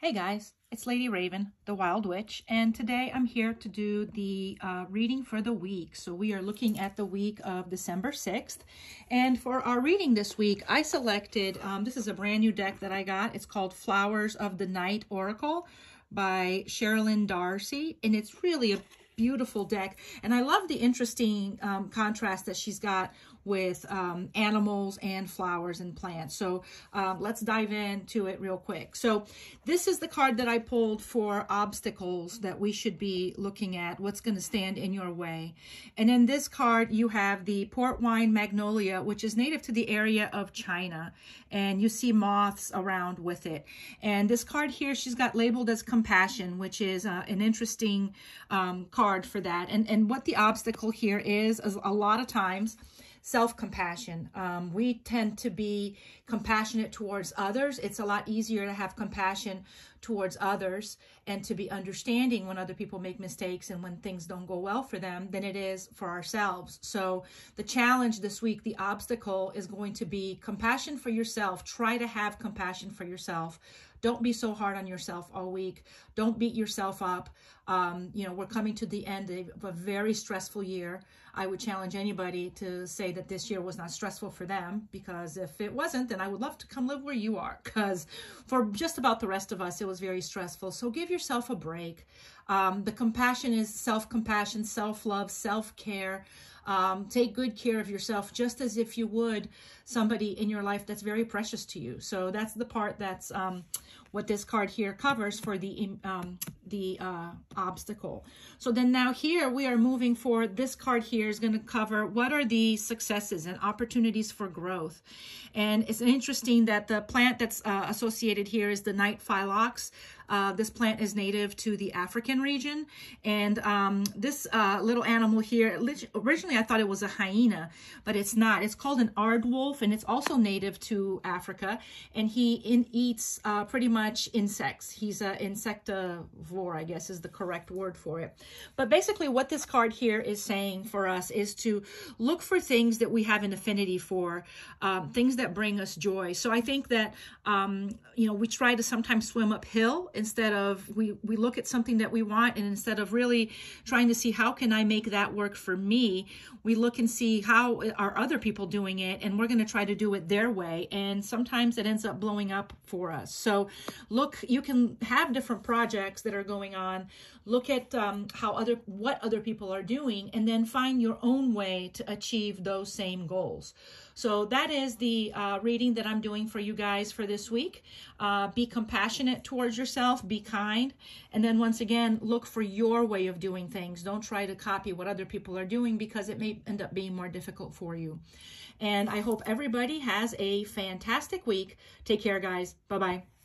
Hey guys, it's Lady Raven, the Wyld Witch, and today I'm here to do the uh, reading for the week. So we are looking at the week of December 6th. And for our reading this week, I selected, um, this is a brand new deck that I got. It's called Flowers of the Night Oracle by Cheralyn Darcey, and it's really a beautiful deck. And I love the interesting um, contrast that she's got with um, animals and flowers and plants. So um, let's dive into it real quick. So this is the card that I pulled for obstacles that we should be looking at, what's going to stand in your way. And in this card, you have the port wine magnolia, which is native to the area of China. And you see moths around with it. And this card here, she's got labeled as compassion, which is uh, an interesting um, card for that. And, and what the obstacle here is, is a lot of times, self-compassion. Um, we tend to be compassionate towards others. It's a lot easier to have compassion towards others and to be understanding when other people make mistakes and when things don't go well for them than it is for ourselves. So the challenge this week, the obstacle is going to be compassion for yourself. Try to have compassion for yourself. Don't be so hard on yourself all week. Don't beat yourself up. Um, you know, we're coming to the end of a very stressful year. I would challenge anybody to say that this year was not stressful for them because if it wasn't, then I would love to come live where you are because for just about the rest of us, it was very stressful. So give yourself a break. Um, the compassion is self-compassion, self-love, self-care. Um, take good care of yourself just as if you would somebody in your life that's very precious to you. So that's the part that's um, what this card here covers for the um, the uh, obstacle. So then now here we are moving for This card here is going to cover what are the successes and opportunities for growth. And it's interesting that the plant that's uh, associated here is the night phlox. Uh, this plant is native to the African region. And um, this uh, little animal here, originally I thought it was a hyena, but it's not. It's called an aardwolf, and it's also native to Africa. And he in, eats uh, pretty much insects. He's an insectivore, I guess is the correct word for it. But basically what this card here is saying for us is to look for things that we have an affinity for, um, things that bring us joy. So I think that, um, you know, we try to sometimes swim uphill instead of we we look at something that we want and instead of really trying to see how can I make that work for me? We look and see how are other people doing it and we're going to try to do it their way and sometimes it ends up blowing up for us. So look you can have different projects that are going on. Look at um, how other what other people are doing and then find your own way to achieve those same goals so that is the uh, reading that I'm doing for you guys for this week. Uh, be compassionate towards yourself, be kind, and then once again, look for your way of doing things. Don't try to copy what other people are doing because it may end up being more difficult for you. And I hope everybody has a fantastic week. Take care, guys. Bye-bye.